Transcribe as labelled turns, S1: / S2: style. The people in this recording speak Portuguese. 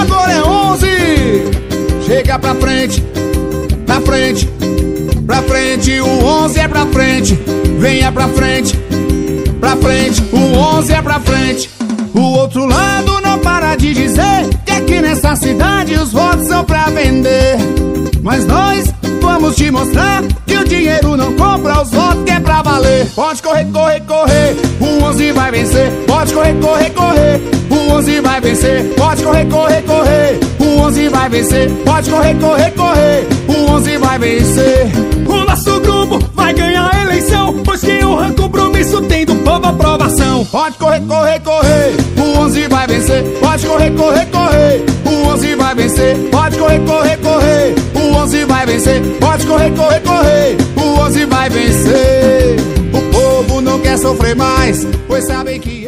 S1: Agora é 11. Chega pra frente, pra frente, pra frente. O 11 é pra frente. Venha pra frente, pra frente. O 11 é pra frente. O outro lado não para de dizer que aqui nessa cidade os votos são pra vender. Mas nós vamos te mostrar que o dinheiro não compra os votos que é pra valer. Pode correr, correr, correr, o 11 vai vencer. Pode correr, correr, correr, o 11 vai vencer. Pode correr, correr, correr, o 11 vai vencer. Pode correr, correr, correr, o 11 vai vencer.
S2: O nosso grupo vai ganhar a eleição, pois quem honra compromisso tem do povo aprovação.
S1: Pode correr, correr, correr, o 11 vai vencer. Pode correr, correr, correr, o 11 vai vencer. Pode correr, correr, correr, o 11 vai vencer. Pode correr, correr, correr, o 11 vai vencer. O povo não quer sofrer mais, pois sabem que